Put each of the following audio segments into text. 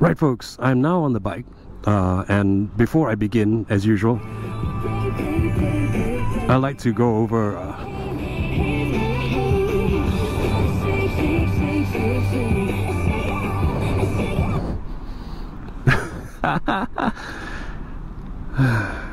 Right, folks, I'm now on the bike, uh, and before I begin, as usual, I like to go over. Uh,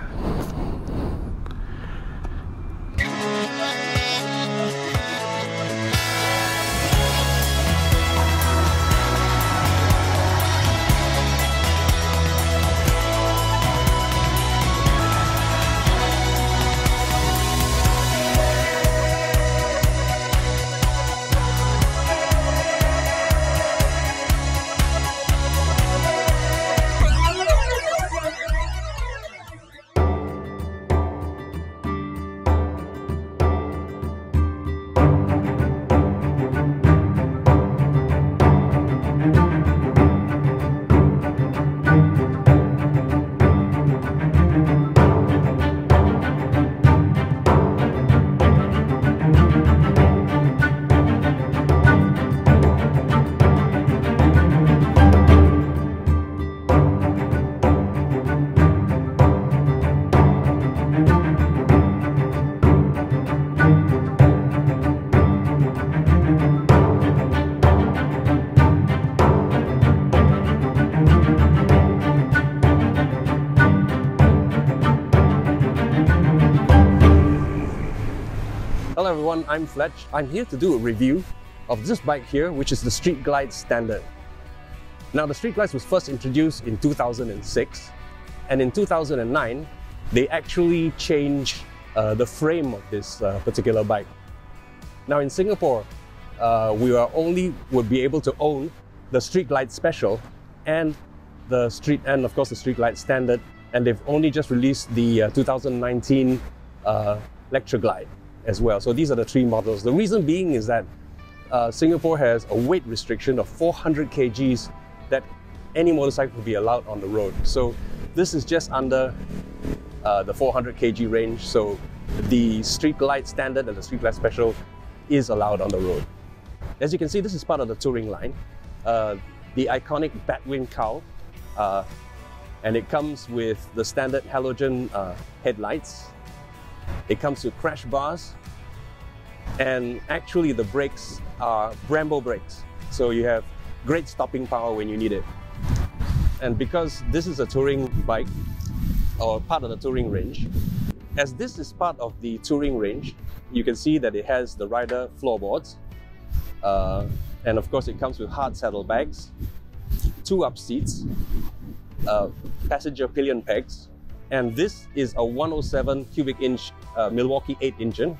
Hello everyone, I'm Fletch. I'm here to do a review of this bike here, which is the Street Glide Standard. Now the Street Glide was first introduced in 2006 and in 2009 they actually changed uh, the frame of this uh, particular bike. Now in Singapore, uh, we are only would be able to own the Street Glide Special and the Street and of course the Street Glide Standard and they've only just released the uh, 2019 uh, Electra Glide as well. So these are the three models. The reason being is that uh, Singapore has a weight restriction of 400 kgs that any motorcycle will be allowed on the road. So this is just under uh, the 400 kg range. So the Street Glide Standard and the Street Glide Special is allowed on the road. As you can see, this is part of the touring line. Uh, the iconic Batwing cowl, uh, and it comes with the standard halogen uh, headlights it comes with crash bars, and actually the brakes are Brembo brakes. So you have great stopping power when you need it. And because this is a touring bike, or part of the touring range, as this is part of the touring range, you can see that it has the rider floorboards, uh, and of course it comes with hard saddlebags, two up seats, uh, passenger pillion pegs, and this is a 107 cubic inch uh, Milwaukee 8 engine,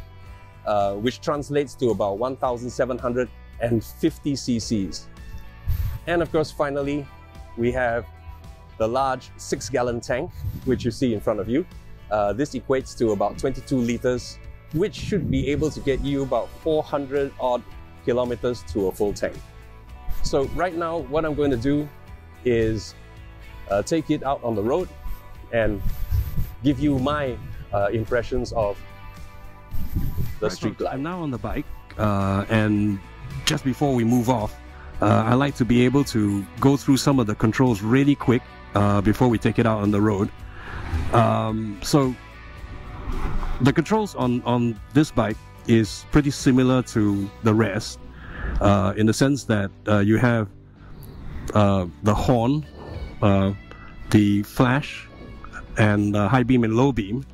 uh, which translates to about 1,750 cc's. And of course, finally, we have the large six gallon tank, which you see in front of you. Uh, this equates to about 22 liters, which should be able to get you about 400 odd kilometers to a full tank. So right now, what I'm going to do is uh, take it out on the road and give you my uh, impressions of the street glide. I'm now on the bike, uh, and just before we move off, uh, I like to be able to go through some of the controls really quick uh, before we take it out on the road. Um, so the controls on on this bike is pretty similar to the rest, uh, in the sense that uh, you have the horn, the flash, and uh, high beam and low beam.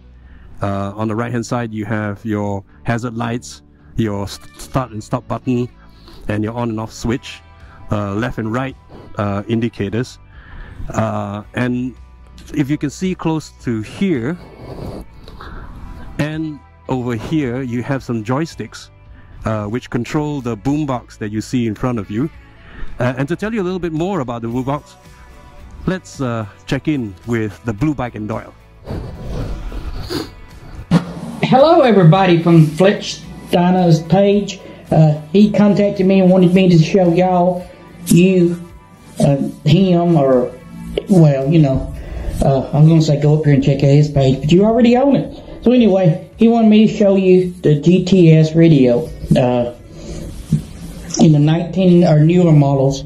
Uh, on the right hand side, you have your hazard lights, your start and stop button, and your on and off switch. Uh, left and right uh, indicators. Uh, and if you can see close to here and over here, you have some joysticks uh, which control the boombox that you see in front of you. and to tell you a little bit more about the boombox, Let's uh, check in with the Blue Bike and Doyle. Hello, everybody from Fletch Dyna's page. Uh, he contacted me and wanted me to show y'all, you, uh, him, or, well, you know, uh, I'm going to say go up here and check out his page, but you already own it. So anyway, he wanted me to show you the GTS radio uh, in the 19 or newer models,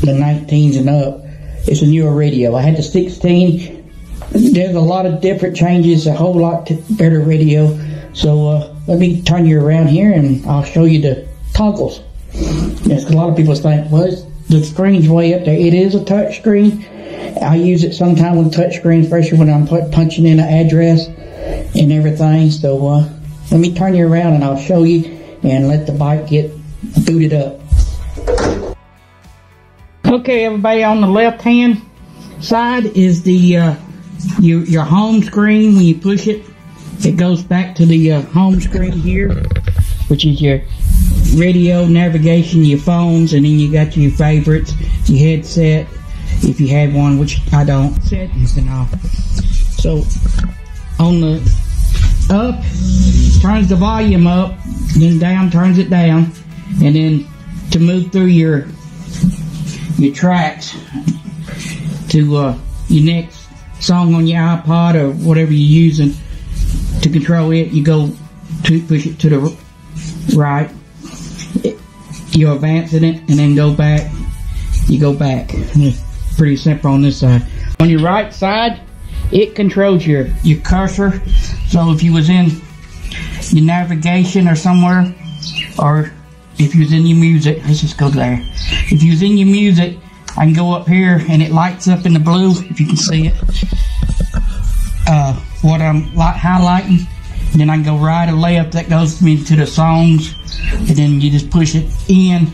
the 19s and up it's a newer radio. I had the 16. There's a lot of different changes, a whole lot better radio. So uh, let me turn you around here and I'll show you the toggles. Yes, a lot of people think, well, the screen's way up there. It is a touch screen. I use it sometimes with touch screen, especially when I'm punching in an address and everything. So uh, let me turn you around and I'll show you and let the bike get booted up. Okay, everybody, on the left hand side is the uh, your, your home screen. When you push it, it goes back to the uh, home screen here, which is your radio, navigation, your phones, and then you got your favorites, your headset, if you had one, which I don't, settings and all. So, on the up, turns the volume up, then down turns it down, and then to move through your your tracks to uh, your next song on your iPod or whatever you're using to control it, you go to push it to the right. You advance in it and then go back. You go back. It's pretty simple on this side. On your right side, it controls your your cursor. So if you was in your navigation or somewhere, or if you was in your music, let's just go there. If you was in your music, I can go up here and it lights up in the blue, if you can see it. Uh, what I'm highlighting. And then I can go right or left, that goes me to the songs. And then you just push it in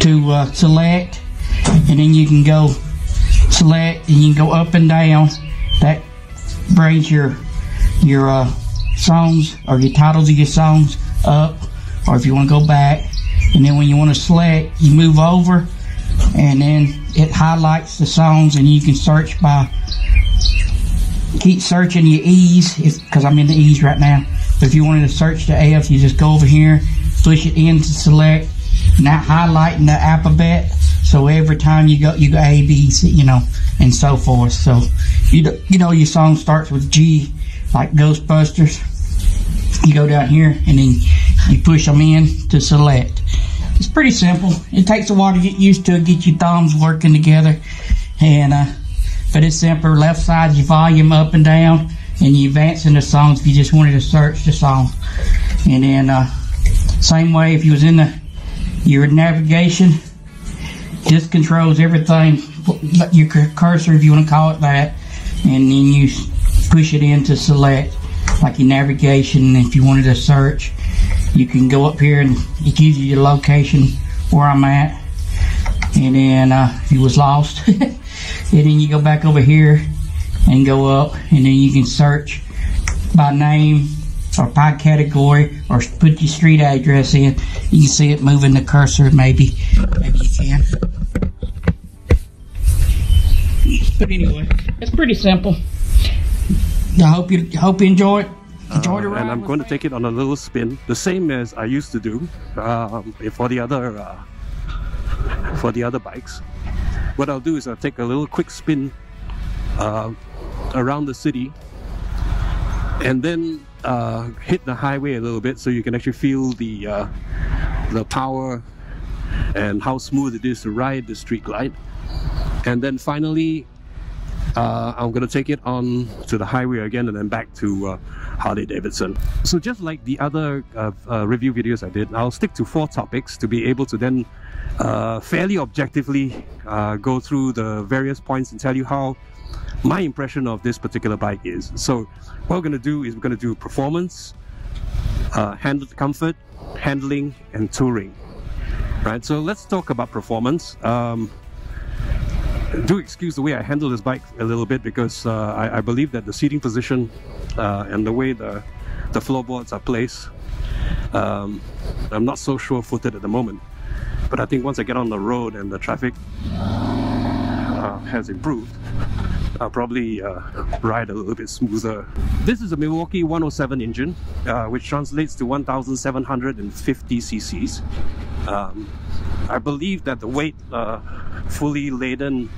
to uh, select. And then you can go select and you can go up and down. That brings your your uh, songs or your titles of your songs up, or if you want to go back. And then when you want to select, you move over, and then it highlights the songs, and you can search by. Keep searching your E's, because I'm in the E's right now. But if you wanted to search the F, you just go over here, push it in to select, not highlighting the alphabet. So every time you go, you go A, B, C, you know, and so forth. So you you know your song starts with G, like Ghostbusters. You go down here and then you push them in to select. It's pretty simple. It takes a while to get used to it, get your thumbs working together, and uh, but it's simple. Left side, your volume up and down, and you advance in the songs if you just wanted to search the song. And then uh, same way if you was in the your navigation, this controls everything. Your cursor, if you want to call it that, and then you push it in to select like your navigation. If you wanted to search, you can go up here and it gives you your location where I'm at. And then uh, if you was lost, and then you go back over here and go up, and then you can search by name or by category or put your street address in. You can see it moving the cursor, maybe. Maybe you can. But anyway, it's pretty simple. I hope you hope you enjoy it. Uh, and I'm going to take it on a little spin, the same as I used to do um, for the other uh, for the other bikes. What I'll do is I'll take a little quick spin uh, around the city and then uh, hit the highway a little bit so you can actually feel the uh, the power and how smooth it is to ride the Street Glide and then finally uh, I'm gonna take it on to the highway again and then back to uh, Harley Davidson. So just like the other uh, uh, review videos I did, I'll stick to four topics to be able to then uh, fairly objectively uh, go through the various points and tell you how my impression of this particular bike is. So what we're gonna do is we're gonna do performance, handle comfort, handling, and touring. Right, so let's talk about performance. Um, do excuse the way I handle this bike a little bit because uh, I, I, believe that the seating position uh, and the way the, the floorboards are placed, um, I'm not so sure-footed at the moment. But I think once I get on the road and the traffic uh, has improved, I'll probably uh, ride a little bit smoother. This is a Milwaukee 107 engine, uh, which translates to 1,750 cc's. Um, I believe that the weight, uh, fully laden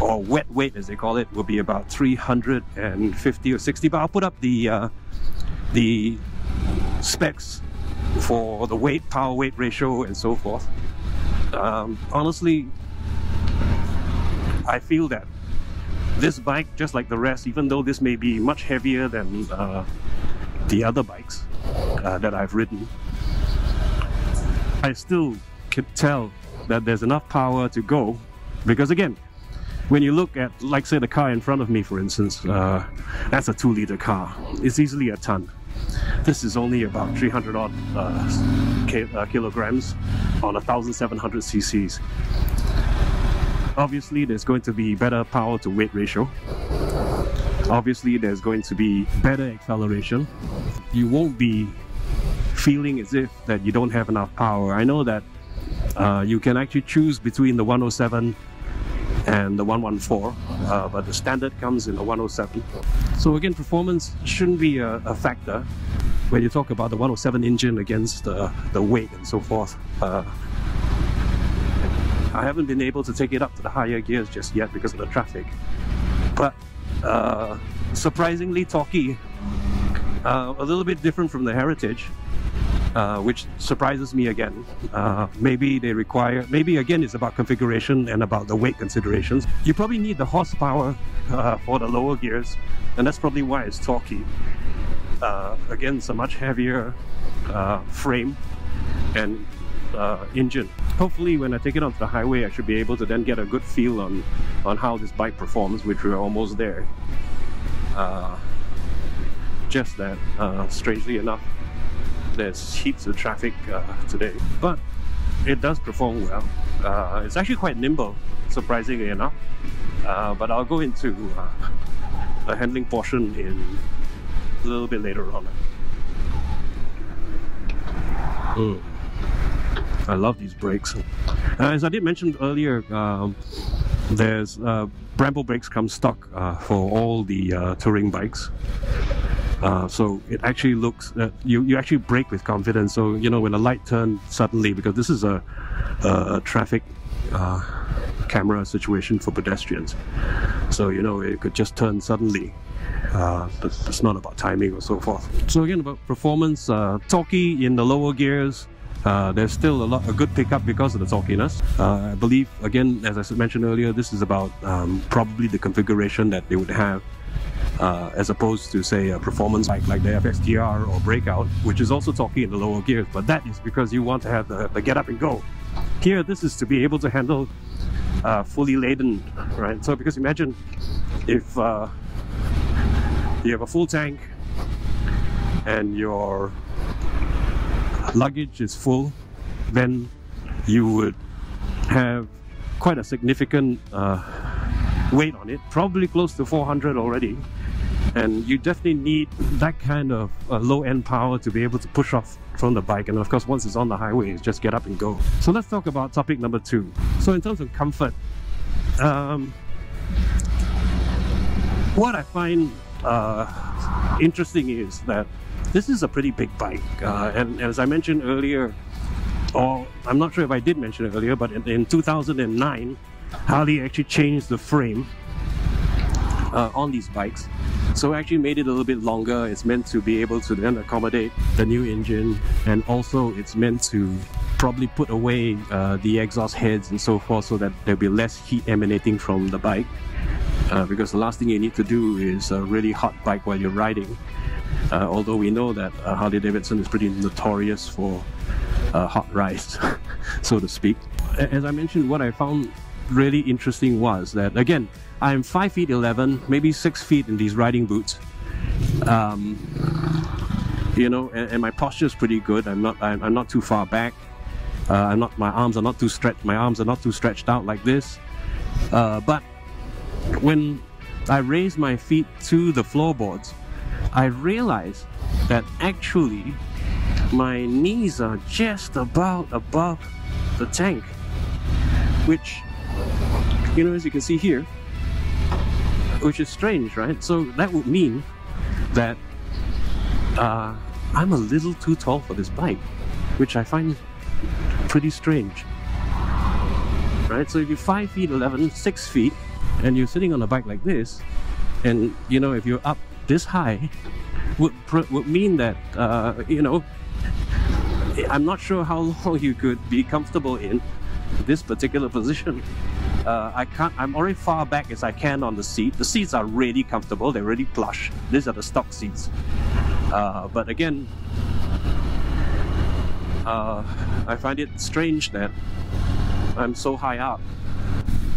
or wet weight as they call it, will be about 350 or 60. But I'll put up the uh, the specs for the weight, power weight ratio, and so forth. Um, honestly, I feel that this bike, just like the rest, even though this may be much heavier than uh, the other bikes uh, that I've ridden, I still could tell that there's enough power to go. Because again when you look at like say the car in front of me for instance uh, that's a 2 liter car. It's easily a ton. This is only about 300 odd uh, uh, kilograms on 1700 cc's obviously there's going to be better power to weight ratio. Obviously there's going to be better acceleration. You won't be feeling as if that you don't have enough power. I know that uh, you can actually choose between the 107 and the 114 uh, but the standard comes in the 107 so again performance shouldn't be a, a factor when you talk about the 107 engine against the, the weight and so forth. Uh, I haven't been able to take it up to the higher gears just yet because of the traffic but uh, surprisingly torquey uh, a little bit different from the Heritage uh, which surprises me again. Uh, maybe they require, maybe again it's about configuration and about the weight considerations. You probably need the horsepower uh, for the lower gears and that's probably why it's torquey. Uh, again, it's a much heavier frame and engine. Hopefully when I take it onto the highway I should be able to then get a good feel on, on how this bike performs, which we're almost there. just that, strangely enough, there's heaps of traffic uh, today but it does perform well uh, it's actually quite nimble surprisingly enough uh, but I'll go into uh, the handling portion in a little bit later on mm. I love these brakes uh, as I did mention earlier um, there's uh, Brembo brakes come stock for all the touring bikes uh, so it actually looks uh, you you actually brake with confidence. So you know when a light turns suddenly because this is a, a traffic uh, camera situation for pedestrians. So you know it could just turn suddenly. Uh, it's not about timing or so forth. So again about performance, uh, in the lower gears. Uh, there's still a lot a good pickup because of the torquiness. Uh, I believe again as I mentioned earlier, this is about um, probably the configuration that they would have uh, as opposed to say a performance bike like the FXDR or Breakout, which is also torquey in the lower gears, but that is because you want to have the, the get up and go. Here, this is to be able to handle uh, fully laden, right? So because imagine if uh, you have a full tank and your luggage is full, then you would have quite a significant uh, weight on it, probably close to 400 already. And you definitely need that kind of uh, low-end power to be able to push off from the bike. And of course once it's on the highway it's just get up and go. So let's talk about topic number two. So in terms of comfort um, what I find uh, interesting is that this is a pretty big bike uh, and, and, as I mentioned earlier or I'm not sure if I did mention it earlier but in, in 2009 Harley actually changed the frame uh, on these bikes so actually made it a little bit longer. It's meant to be able to then accommodate the new engine and also it's meant to probably put away uh, the exhaust heads and so forth so that there'll be less heat emanating from the bike. Uh, because the last thing you need to do is a really hot bike while you're riding. Uh, although we know that uh, Harley Davidson is pretty notorious for uh, hot rides, so to speak. As I mentioned, what I found really interesting was that, again, I'm 5 feet 11, maybe 6 feet in these riding boots. Um, you know, and, and, my posture is pretty good. I'm not, I'm, I'm not too far back. Uh, I'm not, my arms are not too stretched. My arms are not too stretched out like this. Uh, but when I raise my feet to the floorboards, I realize that actually my knees are just about above the tank, which, you know, as you can see here, which is strange, right? So that would mean that uh, I'm a little too tall for this bike, which I find pretty strange. Right? So if you're 5 feet 11, 6 feet, and you're sitting on a bike like this, and you know, if you're up this high, would, would mean that, uh, you know, I'm not sure how long you could be comfortable in this particular position. Uh, I can't. I'm already far back as I can on the seat. The seats are really comfortable. They're really plush. These are the stock seats. Uh, but again, uh, I find it strange that I'm so high up.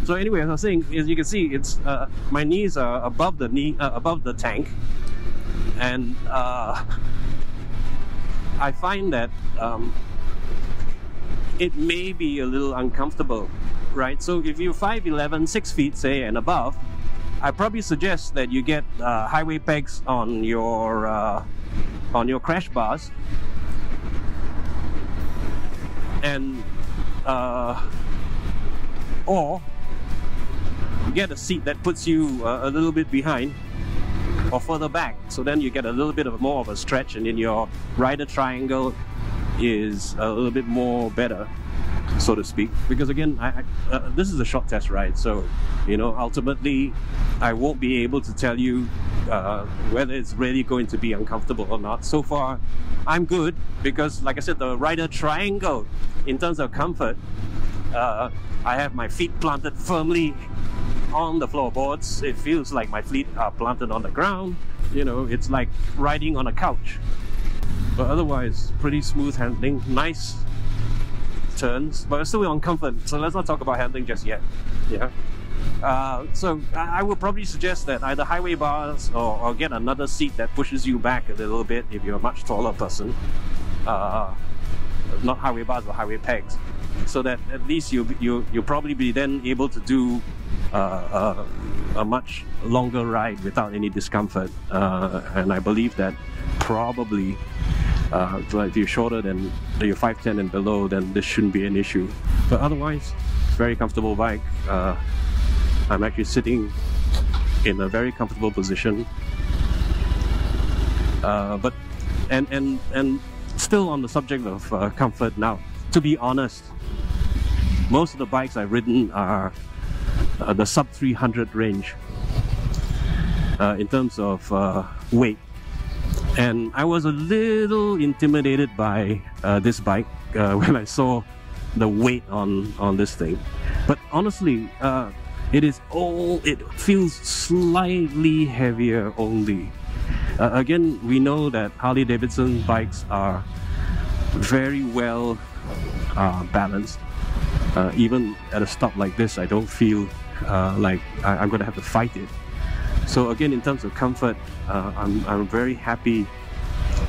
So anyway, as I was saying, as you can see, it's uh, my knees are above the knee, uh, above the tank, and uh, I find that um, it may be a little uncomfortable, right? So if you're 5'11", 6 feet, say, and above, I probably suggest that you get uh, highway pegs on your uh, on your crash bars and uh, or get a seat that puts you uh, a little bit behind or further back. So then you get a little bit of more of a stretch and then your rider triangle is a little bit more better so to speak. Because again I, I uh, this is a short test ride so you know ultimately I won't be able to tell you uh, whether it's really going to be uncomfortable or not. So far I'm good because like I said the rider triangle in terms of comfort uh, I have my feet planted firmly on the floorboards it feels like my feet are planted on the ground. You know it's like riding on a couch. But otherwise pretty smooth handling nice turns. But still on comfort so let's not talk about handling just yet yeah uh, so I would probably suggest that either highway bars or, or, get another seat that pushes you back a little bit if you're a much taller person. Uh, not highway bars but highway pegs. So that at least you you you'll probably be then able to do uh, uh a much longer ride without any discomfort. Uh, and I believe that probably uh, if you're shorter than you're 5'10 and below then this shouldn't be an issue. But otherwise very comfortable bike. Uh, I'm actually sitting in a very comfortable position. Uh, but and and and still on the subject of comfort now. To be honest most of the bikes I've ridden are uh, the sub 300 range uh, in terms of uh, weight. And I was a little intimidated by uh, this bike uh, when I saw the weight on on this thing. But honestly uh, it is all it feels slightly heavier only. Again we know that Harley Davidson bikes are very well balanced. Even at a stop like this I don't feel like I, I'm gonna have to fight it so again, in terms of comfort, uh, I'm, I'm very happy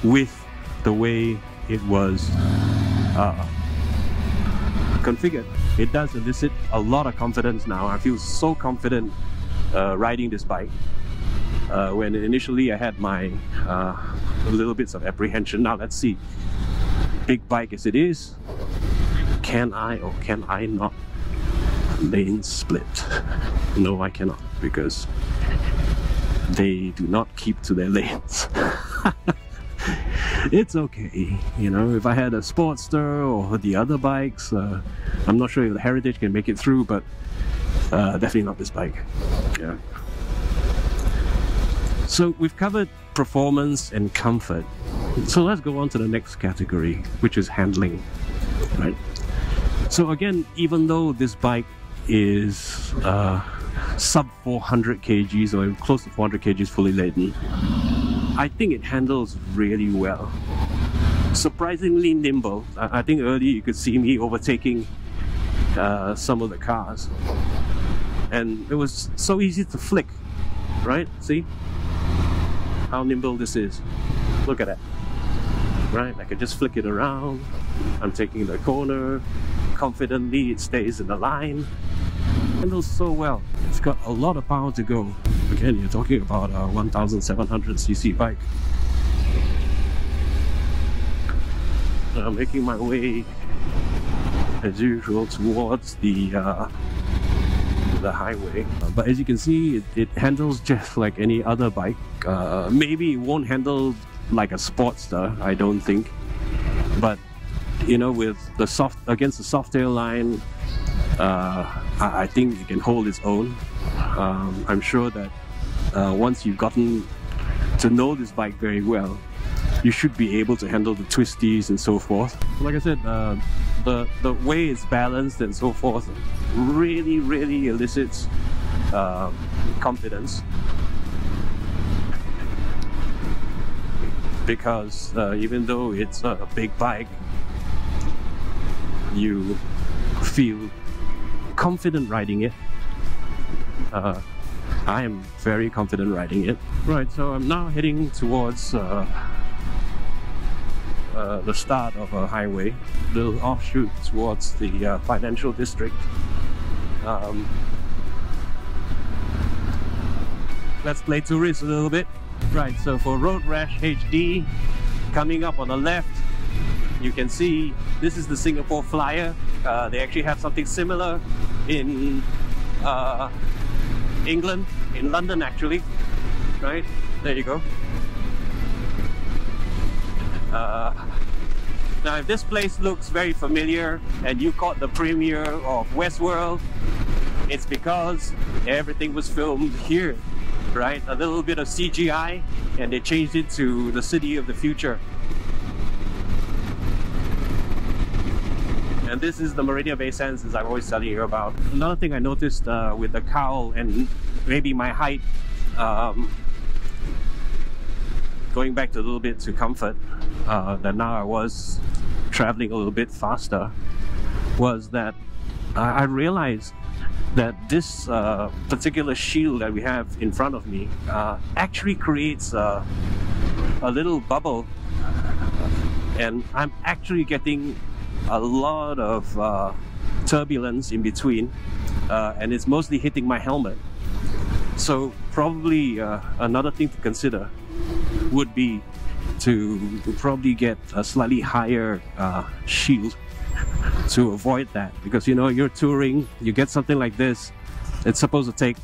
with the way it was uh, configured. It does elicit a lot of confidence now. I feel so confident uh, riding this bike. Uh, when initially I had my uh, little bits of apprehension. Now let's see. Big bike as it is, can I or can I not lane split? No, I cannot because they do not keep to their lanes. it's okay, you know, if I had a Sportster or the other bikes, uh, I'm not sure if the Heritage can make it through, but uh, definitely not this bike. Yeah. So we've covered performance and comfort. So let's go on to the next category, which is handling, right? So again, even though this bike is uh, sub 400 kgs or close to 400 kgs fully laden. I think it handles really well. Surprisingly nimble. I, think earlier you could see me overtaking uh, some of the cars. And it was so easy to flick, right? See how nimble this is. Look at that. Right, I can just flick it around. I'm taking the corner. Confidently, it stays in the line handles so well. It's got a lot of power to go. Again, you're talking about a 1700cc bike. I'm making my way as usual towards the uh, the highway. Uh, but as you can see, it, it, handles just like any other bike. Uh, maybe it won't handle like a Sportster, I don't think. But you know, with the soft against the Softail line, uh, I, think it can hold its own. Um, I'm sure that uh, once you've gotten to know this bike very well, you should be able to handle the twisties and so forth. Like I said, uh, the the way it's balanced and so forth really really elicits uh, confidence because uh, even though it's a big bike you feel confident riding it uh, I am very confident riding it right so I'm now heading towards uh, uh, the start of a highway, little offshoot towards the uh, financial district. Um, let's play tourist a little bit. Right, so for Road Rash HD, coming up on the left, you can see this is the Singapore Flyer. Uh, they actually have something similar in uh, England, in London actually. Right, there you go. Uh, now, if this place looks very familiar and you caught the premiere of Westworld, it's because everything was filmed here, right? A little bit of CGI and they changed it to the city of the future. And this is the Marina Bay Sands as I'm always telling you about. Another thing I noticed uh, with the cowl and maybe my height, um, going back to a little bit to comfort, uh, that now I was traveling a little bit faster was that I, I realized that this uh, particular shield that we have in front of me uh, actually creates a little bubble and I'm actually getting a lot of uh, turbulence in between uh, and it's mostly hitting my helmet. So probably uh, another thing to consider would be to probably get a slightly higher uh, shield to avoid that. Because you know you're touring you get something like this it's supposed to take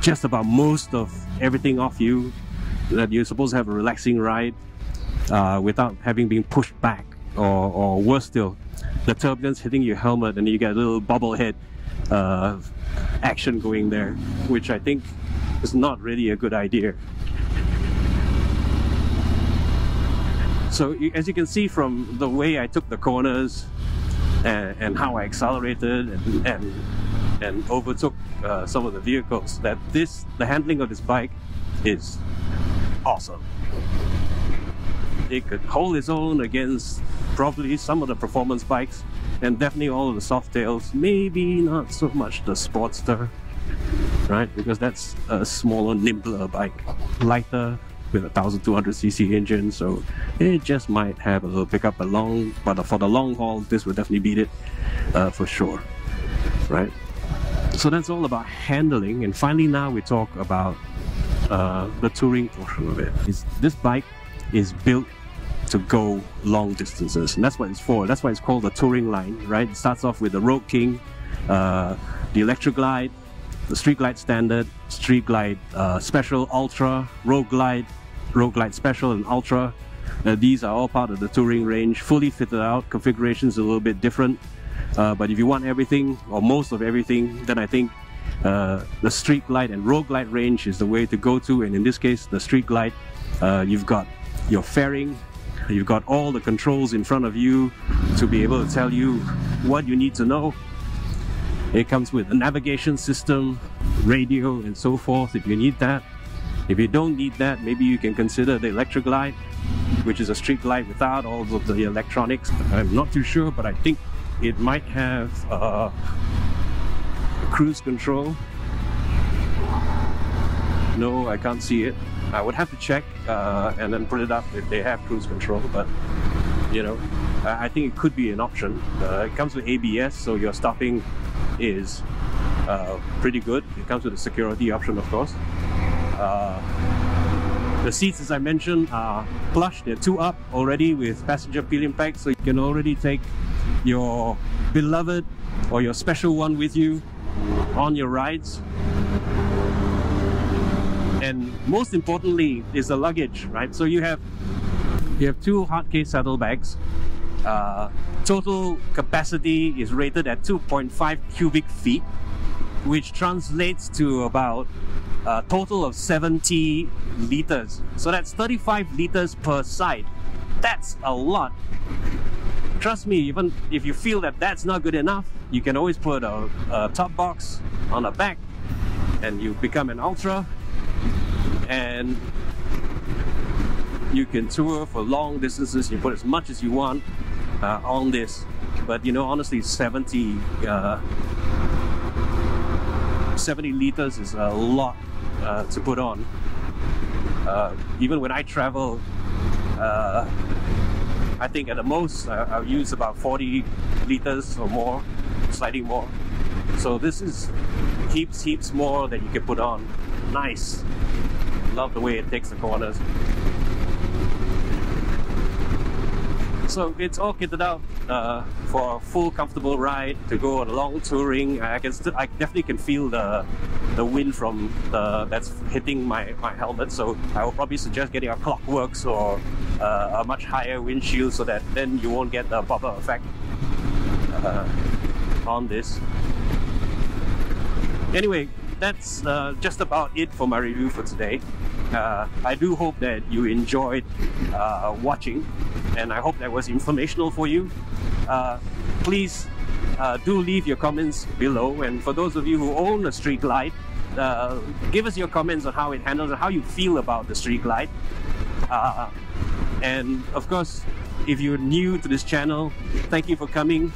just about most of everything off you that you're supposed to have a relaxing ride uh, without having been pushed back or, or worse still the turbulence hitting your helmet and you get a little bobblehead uh, action going there which I think is not really a good idea So as you can see from the way I took the corners and, and how I accelerated and, and, and overtook uh, some of the vehicles, that this, the handling of this bike is awesome. It could hold its own against probably some of the performance bikes and definitely all of the Softails, maybe not so much the Sportster, right? Because that's a smaller, nimbler bike, lighter, with a 1200cc engine, so it just might have a little pickup along, but for the long haul, this would definitely beat it uh, for sure, right? So that's all about handling, and finally now we talk about uh, the touring portion of it. Is this bike is built to go long distances, and that's what it's for. That's why it's called the touring line, right? It starts off with the Road King, uh, the Electra Glide, the Street Glide Standard, Street Glide uh, Special, Ultra, Road Glide, Road Glide Special and Ultra. Uh, these are all part of the touring range, fully fitted out. Configurations a little bit different, uh, but if you want everything or most of everything, then I think uh, the Street Glide and Road Glide range is the way to go to. And in this case, the Street Glide, uh, you've got your fairing, you've got all the controls in front of you to be able to tell you what you need to know. It comes with a navigation system, radio, and so forth if you need that. If you don't need that, maybe you can consider the Electra Glide, which is a street glide without all of the electronics. I'm not too sure, but I think it might have uh, cruise control. No, I can't see it. I would have to check uh, and then put it up if they have cruise control, but you know, I think it could be an option. Uh, it comes with ABS, so your stopping is uh, pretty good. It comes with a security option, of course. Uh, the seats, as I mentioned, are plush. They're two up already with passenger pillion pegs, so you can already take your beloved or your special one with you on your rides. And most importantly is the luggage, right? So you have you have two hard case saddlebags. Uh, total capacity is rated at 2.5 cubic feet, which translates to about a total of 70 liters. So that's 35 liters per side. That's a lot. trust me, even if you feel that that's not good enough, you can always put a, a top box on the back and you become an ultra and you can tour for long distances. You put as much as you want uh, on this. But you know honestly 70 uh, 70 liters is a lot uh, to put on. Uh, even when I travel uh, I think at the most I'll use about 40 liters or more slightly more. So this is heaps heaps more that you can put on. Nice love the way it takes the corners. So it's all kitted out uh, for a full comfortable ride to go on a long touring I can still I definitely can feel the the wind from the that's hitting my, my helmet. So I would probably suggest getting a Klock Werks or uh, a much higher windshield so that then you won't get the bubble effect uh, on this. Anyway that's uh, just about it for my review for today. Uh, I do hope that you enjoyed uh, watching and I hope that was informational for you. Uh, please uh, do leave your comments below and for those of you who own a Street Glide, uh, give us your comments on how it handles and how you feel about the Street Glide. and of course, if you're new to this channel, thank you for coming.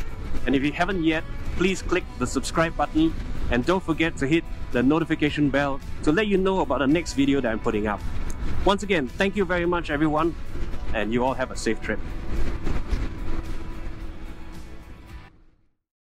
And if you haven't yet, please click the subscribe button and don't forget to hit the notification bell to let you know about the next video that I'm putting up. Once again, thank you very much everyone and you all have a safe trip.